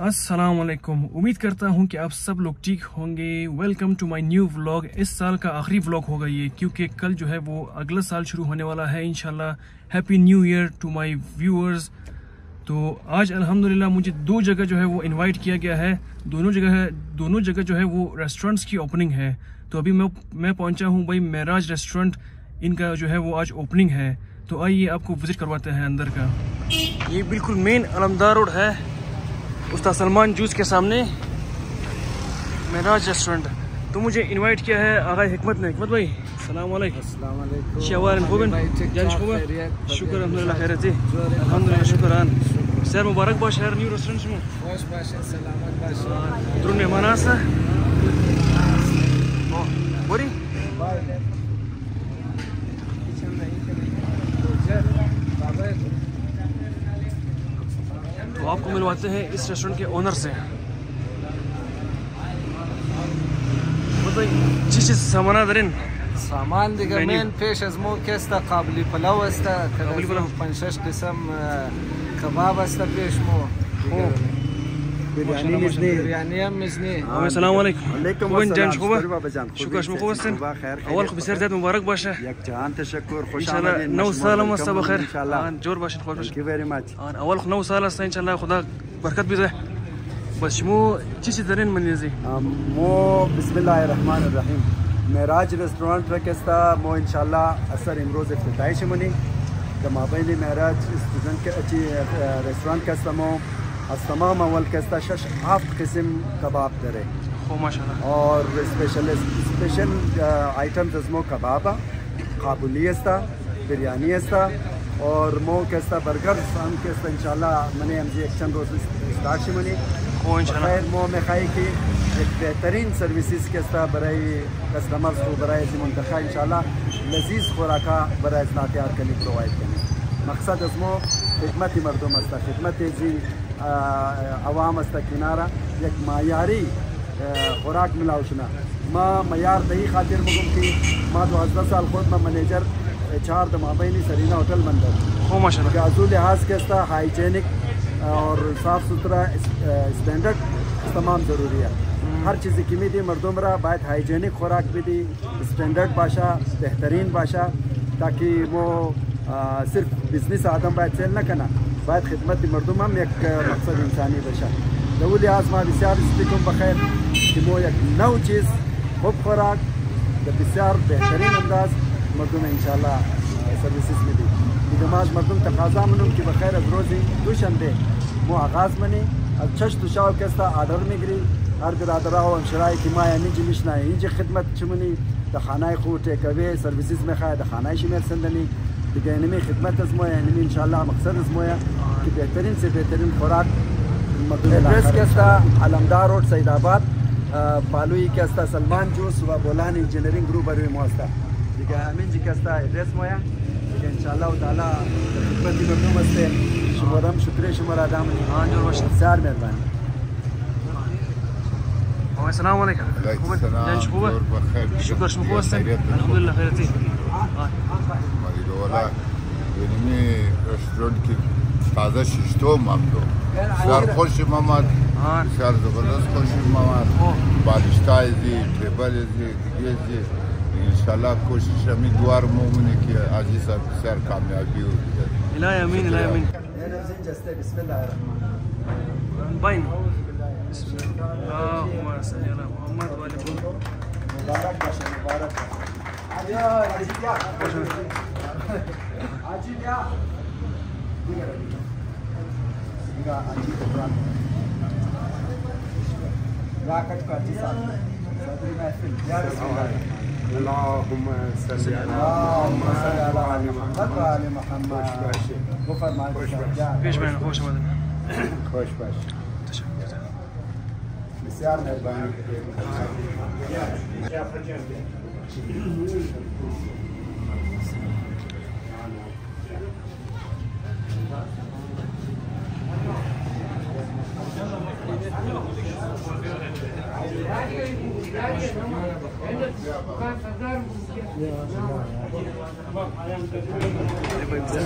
السلام علیکم۔ امید کرتا ہوں کہ آپ سب لوگ ٹھیک ہوں گے۔ Welcome to my new vlog اس سال کا آخری ولاگ ہوگا یہ، کیونکہ کل جو ہے وہ اگلا سال شروع ہونے والا ہے، انشاءاللہ۔ Happy new year to my viewers تو آج الحمدللہ مجھے دو جگہ جو ہے وہ انوائٹ کیا گیا ہے۔ دونوں جگہ ہے، دونوں جگہ جو ہے وہ ریسٹورنٹس کی اوپننگ ہے۔ تو ابھی میں میں پہنچا ہوں بھائی معراج ریسٹورنٹ ان کا جو ہے وہ آج اوپننگ ہے۔ تو آئیے آپ کو وزٹ کرواتے ہیں اندر کا۔ یہ بالکل مین علمدار روڈ ہے۔ استاد سلمان جوس کے سامنے مہراج ریسٹورنٹ۔ تو مجھے انوائٹ کیا ہے آغا حکمت نے۔ حکمت بھائی السلام علیکم۔ السلام علیکم۔ شہوار خوبن؟ جانش خوبہ شکر۔ الحمد للہ خیرت جی۔ الحمد للہ شکران۔ سر مبارک باش شہر نیو ریسٹورنٹ میں باش باش سلامت باش۔ درون مہمان آسا۔ بوری۔ کو ملواتے ہیں اس ریسٹورنٹ کے اونر سے بتائی چی چیز سامانہ دارین سامان دیگه. مین پیش از مو کستا قابلی پلاو است قابلی. پنج شش قسم اه، کباب است پیش مو. بریانی مزنی بریانی هم مزنی سلام علیکم. علیکم خوبن جان خوبه؟ شکر شما خوب هستین اول خو بسیار زیاد مبارک باشه. یک جهان تشکر خوش آمدید نو سال ما سبا خیر. ان جور باشین خوش باشین. ویری مچ اول خو نو سال است ان شاء الله خدا برکت بده بس شما چی چی درین منیزی مو بسم الله الرحمن الرحیم. معراج رستورانت رکستا مو ان شاء الله اثر امروز افتتاحیش منی د مابین معراج استودنت کې چې رستورانت کسمو از تمام اول کستا شش هفت قسم کباب کرے۔ اور اسپیشل اسپیشل آئٹم مو کبابا قابلی استا بریانی استا اور مو کستا برگر ہم کستا انشاءاللہ منی ہم جی ایک چند روز استاشی منی۔ خیر مو میں خواہی کی ایک بہترین سروسز کستا برای کسٹمرز کو برای ازی منتخہ انشاءاللہ لذیذ خوراکا برای ازنا تیار کنی پروائید کنی مقصد از مو خدمت مردم استا خدمت ازی عوام است کنارا یک معیاری خوراک ملاو شنا ما معیار دهی خاطر بگم که ما 12 سال خود ما منیجر چهار د مابینی سرینا ہوٹل مندر خو ماشاءالله گازو لحاظ کے استا ہائیجینک اور صاف ستھرا اسٹینڈرڈ تمام ضروری ہے۔ ہر چیز کی می دی مردم را باید ہائیجینک خوراک بھی دی اسٹینڈرڈ باشا بہترین باشا تاکہ وہ صرف بزنس آدم باید سیل نہ کنا۔ باید خدمت مردم هم یک مقصد انسانی باشا دو لحاظ ما بسیار استیکم بخیر که مو یک نو چیز خوب خوراک در بسیار بهترین انداز مردم انشاءالله سرویسز میدی دیگه ما از مردم تقاضا منم که بخیر از روزی دوشنبه مو آغاز منی. از چش تو شاو کستا آرڈر میگیری. هر برادرها و همشرایی که ما اینجا میشنای. اینجا خدمت چمونی در خانه خو تیکوی سرویسز میخواه در خانه شمیر سندنی دیگه یعنی خدمت از ما یعنی ان شاء الله مقصد از ما. که بهترین سے بهترین خوراک ادرس که استا علمدار روڈ سید آباد بالوی که استا سلمان جوس و بولان انجینیرینگ گروپ روی ما استا دیگه همین جی که استا ادرس ما دیگه انشالله شاء الله تعالی خدمت ممنون است. شمارم شکر شما را دام آن جور باشید. سر مهربانی. السلام علیکم. خوبه؟ جان خوبه؟ شکر شما خوب هستین؟ الحمدلله خیرتی مدیرولا یعنی رستوران که تازه ششتم هم دو. بسیار خوشم آمد آن. بسیار زبردست خوشم آمد اوه. بالشتای زی تریبل زی دیگه زی. انشالله کوشش همی دوار مومنه که عزیز صاحب بسیار کامیابی و الهی امین الهی امین. بسم الله الرحمن باین بسم الله اللهم صل على محمد و آل محمد. مبارك باشه مبارك باشه. اللهم صل على محمد خوش باشی خوش Yeah,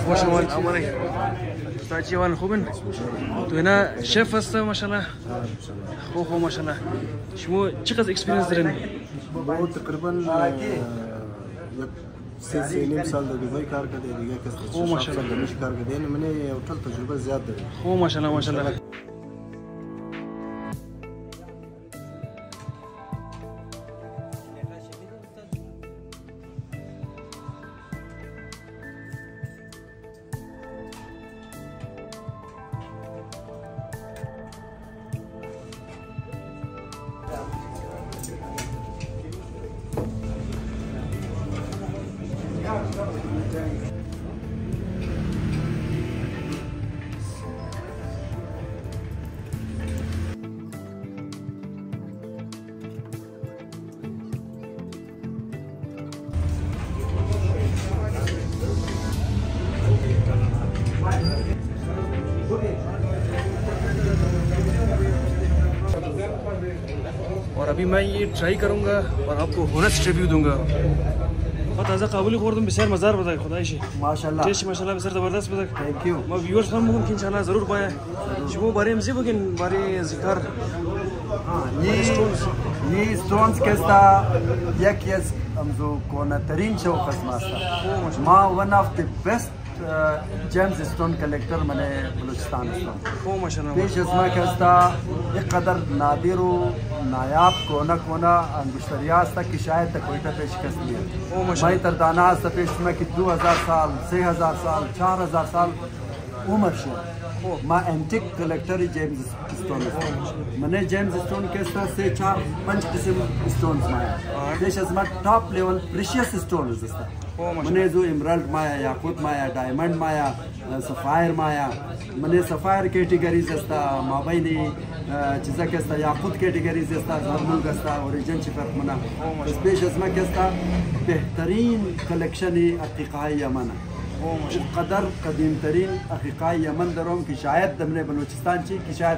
خوش اومد امانه تاجي وان خوبن تو هنا شيف هسه ما شاء الله خو خو ما شاء الله شمو چقدر اكسبيرينس درن تقريبا سه سه نیم سال د دبي کار کړی دی دیگه کس خو ماشاءالله مش کار کړی نه منه یو ټل تجربه زیات ده خو ماشاءالله ماشاءالله اور ابھی میں یہ ٹرائی کروں گا اور آپ کو ہونسٹ ریویو دوں گا۔ بہت تازه قابلی خوردم بسیار مزار بده خدایشی ماشاءالله ٹیسٹ ماشاءالله بسیار زبردست بده ثانک یو ما ویورز هم که انشاءالله ضرور باید شما برای امزی بگین برای ذکر۔ یہ یہ اسٹونز کیستا یک یز امزو کونا ترین شو قسم است ما one of the best gems stone collector منے بلوچستان پیش از ما کستا یک قدر نادر و نایاب کونا کونا انگشتریا است که شاید تا کویتا پیش کس ماشاءالله. مای تر دانا است پیش ما که دو هزار سال سه هزار سال چهار هزار سال عمر شد ما انتیک کلیکٹر جیمز اسٹون است منے جیمز اسٹون کستا سے چار پنج قسم اسٹونز مایا پیش از ما ٹاپ لیول پریشیس اسٹونز است منیزو امرالډ مایا یاقوت مایا ډایمند مایا سفایر مایا۔ منی سفایر کیټیګریز استا مابین چې ځکه استا یاقوت کیټیګریز استا زرمنګ استا اوریجن چې فرق منا۔ سپیشز مکه استا بهترین کلکشن عتیقای یمن۔ قدر قدیمترین عتیقای یمن دروم کې شاید دمنه بلوچستان چې کې شاید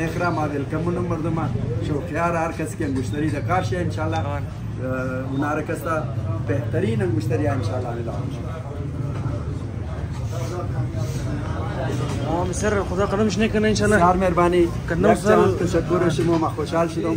میخرا ما ویلکمون مردم شو خیار هر کس که انگشتری ده کار شه ان شاء الله اوناره کسا بهترین انگشتری ان شاء الله تمام سر خدا قدمش نه کنه ان شاء الله سر مهربانی کنم سر تشکر شما ما خوشحال شدم.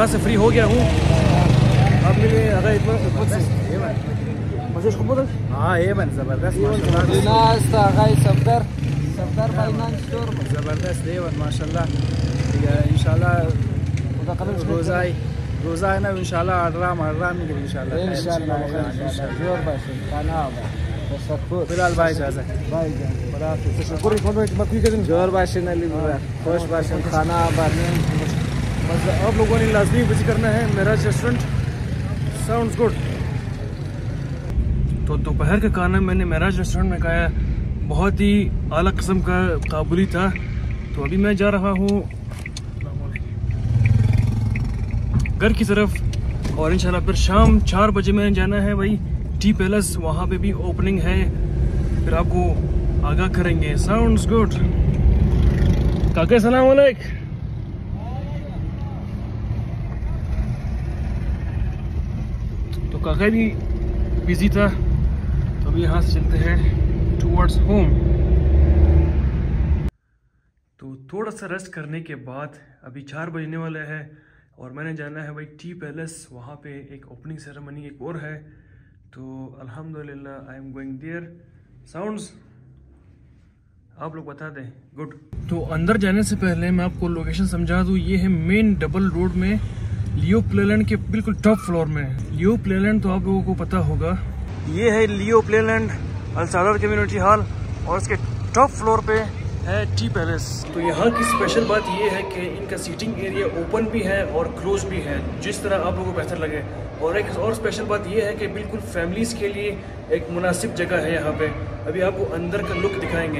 مبارک شاه برکت شه ده انشالله حمد خانه حمد کور تو ابھی میں یہاں سے فری ہو گیا ہوں اب میرے آگا خود سے مزے خوب بودن ها ایمن زبردست ماشاءالله دینا است آقای صفدر صفدر فاینانس استور زبردست ایمن ماشاءالله دیگه انشالله خدا قدمش نکنه روزای روزای نه انشالله آرام آرام میگیری انشالله انشالله انشالله جور باشین خانه آباد تشکر بلال بای اجازه بای جان تشکر میکنم که مطلوب کردن جور باشین علی برادر خوش باشین خانه آباد بس آپ لوگوں نے لازمی وزٹ کرنا ہے میراج ریسٹورنٹ ساؤنڈز گڈ تو دوپہر کا کھانا میں نے میراج ریسٹورنٹ میں کھایا، بہت ہی اعلیٰ قسم کا قابلی تھا۔ تو ابھی میں جا رہا ہوں گھر کی طرف، اور انشاءاللہ پھر شام چار بجے میں جانا ہے بھائی۔ ٹی پیلس وہاں پہ بھی اوپننگ ہے۔ پھر آپ کو آگاہ کریں گے۔ ساؤنڈز گڈ کاکا السلام علیکم۔ کا غیری بزی تھا، تو ابھی یہاں سے چلتے ہیں ٹورڈس ہوم تو تھوڑا سا ریسٹ کرنے کے بعد ابھی چار بجنے والا ہے اور میں نے جانا ہے بھائی ٹی پیلس وہاں پہ ایک اوپننگ سیرمنی ایک اور ہے۔ تو الحمدللہ I am going there sounds آپ لوگ بتا دیں گڈ تو اندر جانے سے پہلے میں آپ کو لوکیشن سمجھا دوں، یہ ہے مین ڈبل روڈ میں لیو پلے لینڈ کے بالکل ٹاپ فلور میں لیو پلے لینڈ تو آپ لوگوں کو پتا ہوگا۔ یہ ہے لیو پلے لینڈ السادر کمیونٹی ہال اور اس کے ٹاپ فلور پہ ہے ٹی پیلس تو یہاں کی اسپیشل بات یہ ہے کہ ان کا سیٹنگ ایریا اوپن بھی ہے اور کلوز بھی ہے جس طرح آپ لوگوں کو بہتر لگے۔ اور ایک اور اسپیشل بات یہ ہے کہ بالکل فیملیز کے لیے ایک مناسب جگہ ہے یہاں پہ۔ ابھی آپ کو اندر کا لک دکھائیں گے۔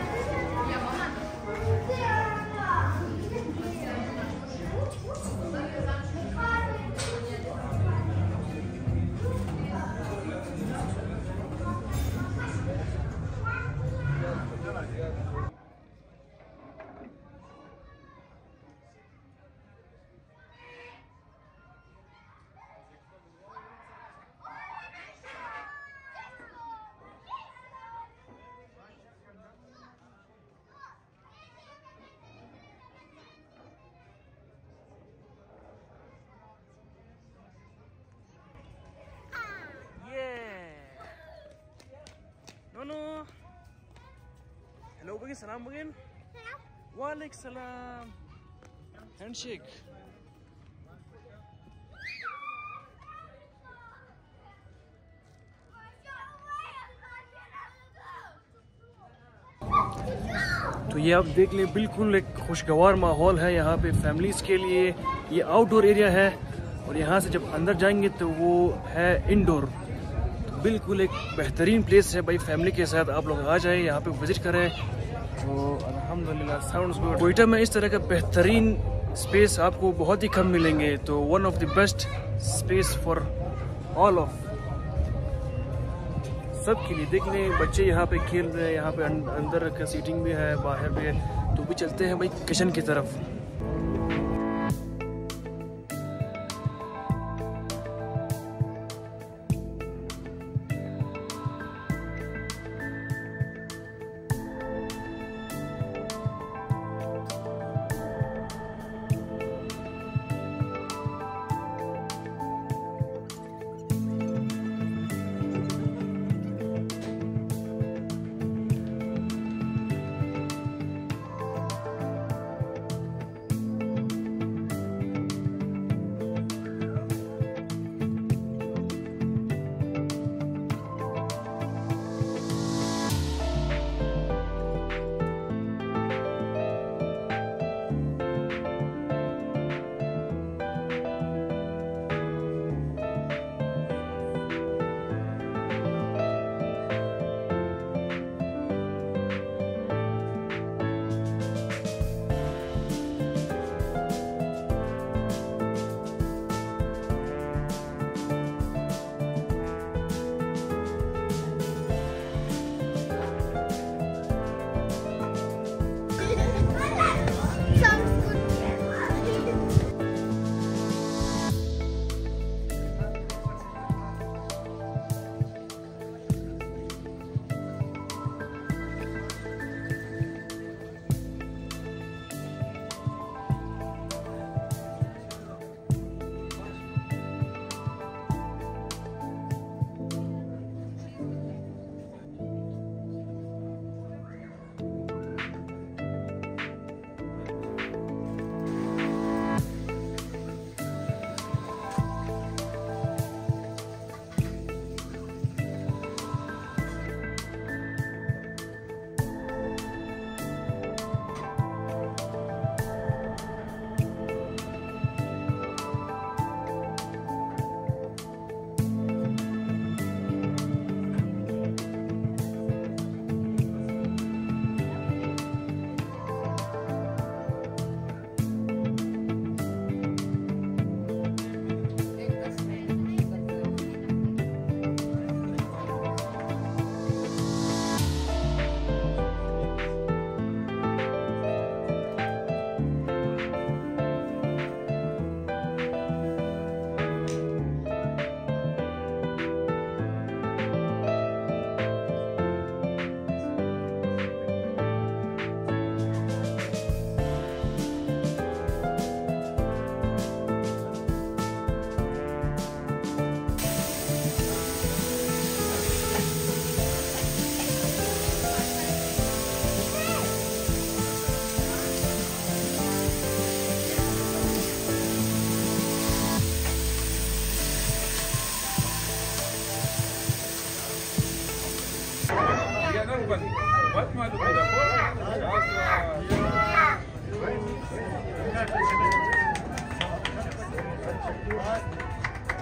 بگن سلام بگین. وعلیکم السلام ہینڈ شیک تو یہ آپ دیکھ لیں بالکل ایک خوشگوار ماحول ہے یہاں پہ فیملیز کے لیے. یہ آؤٹ ڈور ایریا ہے اور یہاں سے جب اندر جائیں گے تو وہ ہے انڈور بالکل ایک بہترین پلیس ہے بھائی فیملی کے ساتھ آپ لوگ آ جائیں، یہاں پہ وزٹ کریں. تو کوئٹہ میں اس طرح کا بہترین سپیس آپ کو بہت ہی کم ملیں گے تو one of the best space for all of سب کے لیے دیکھ لیں بچے یہاں پہ کھیل رہے ہیں، یہاں پہ اندر کا سیٹنگ بھی ہے، باہر بھی ہے، تو بھی چلتے ہیں بھائی کچن کی طرف۔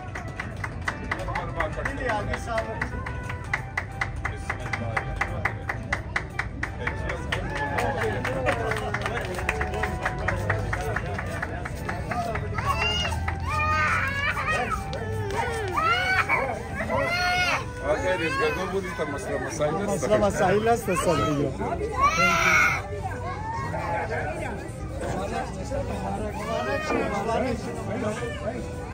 Maslama sayılırsa sayılırsa sayılırsa sayılırsa sayılırsa sayılırsa sayılırsa sayılırsa sayılırsa sayılırsa sayılırsa sayılırsa sayılırsa sayılırsa sayılırsa sayılırsa sayılırsa Vai, vai, vai.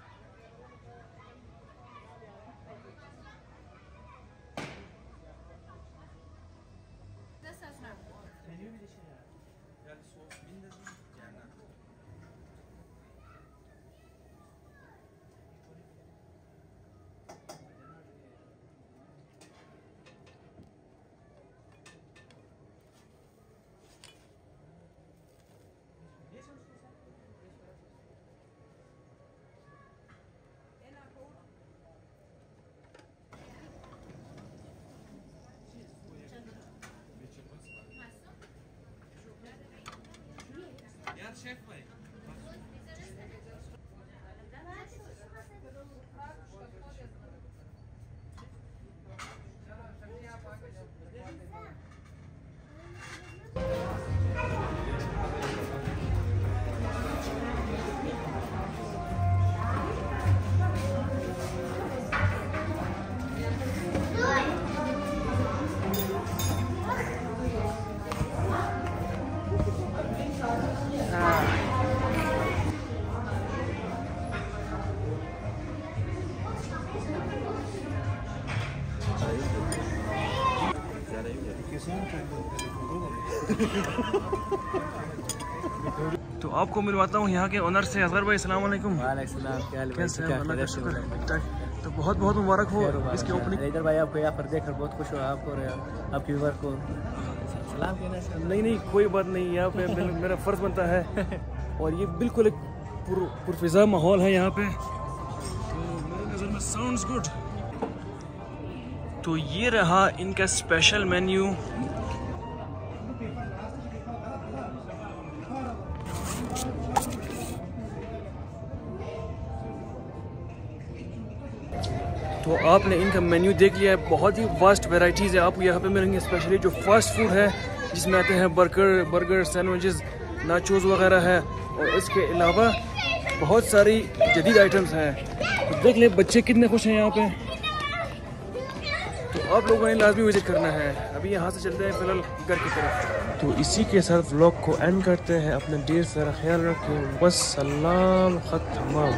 Yarışak mı? Давайте, تو بہت بہت مبارک ہو اس کے اوپننگ ادھر بھائی آپ کو یہاں پر دیکھ کر بہت خوش ہوا آپ کو آپ کے ویور کو سلام کہنا نہیں نہیں کوئی بات نہیں۔ یہاں پہ میرا- فرض بنتا ہے۔ اور یہ بالکل ایک پر پرفضا ماحول ہے یہاں پہ۔ تو میرے نظر میں ساؤنڈز گڈ تو یہ رہا ان کا اسپیشل مینیو تو آپ نے ان کا مینیو دیکھ لیا ہے، بہت ہی واسٹ ویرائٹیز ہے آپ کو یہاں پہ ملیں گے اسپیشلی جو فاسٹ فوڈ ہے، جس میں آتے ہیں برگر برگر سینڈوچز ناچوز وغیرہ ہے۔ اور اس کے علاوہ بہت ساری جدید آئٹمس ہیں۔ تو دیکھ لیں، بچے کتنے خوش ہیں یہاں پہ۔ آپ لوگوں نے لازمی وزٹ کرنا ہے۔ ابھی یہاں سے چلتے ہیں فی الحال گھر کی طرف۔ تو اسی کے ساتھ ولاگ کو اینڈ کرتے ہیں۔ اپنے ڈیر سارا خیال رکھیں۔ وسلام ختم